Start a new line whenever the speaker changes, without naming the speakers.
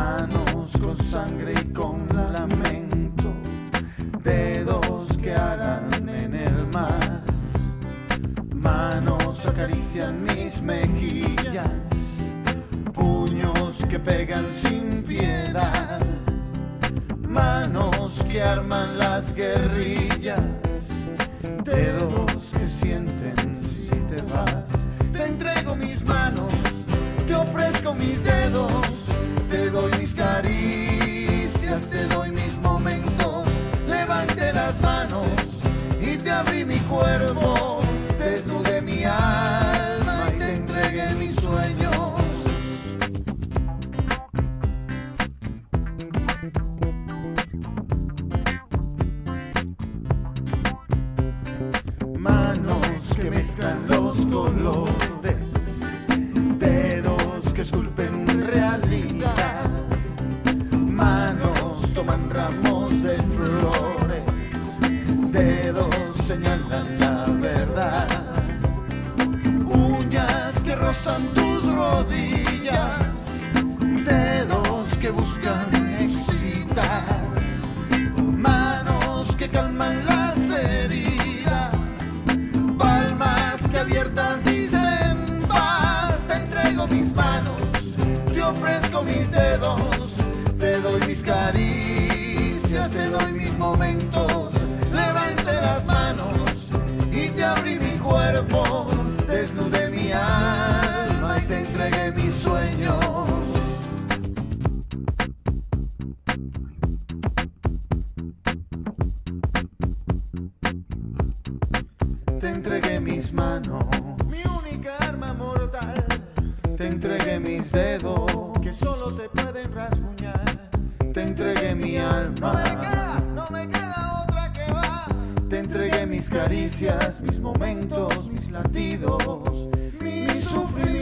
Manos con sangre y con lamento, dedos que harán en el mar. Manos acarician mis mejillas, puños que pegan sin piedad. Manos que arman las guerrillas, dedos que sienten si te vas. Te entrego mis manos, te ofrezco mis dedos, abrí mi cuerpo, desnudé mi alma y te entregué mis sueños. Manos que mezclan los colores, señalan la verdad. Uñas que rozan tus rodillas, dedos que buscan excitar. Manos que calman las heridas, palmas que abiertas dicen paz. Te entrego mis manos, te ofrezco mis dedos, te doy mis caricias, te doy mis momentos. Mis manos,
Mi única arma mortal,
te entregué mis dedos,
que solo te pueden rasguñar.
te entregué mi
No me
alma,
queda, no me queda otra que va.
te entregué mis caricias, mis momentos, mis latidos, mi sufrimiento,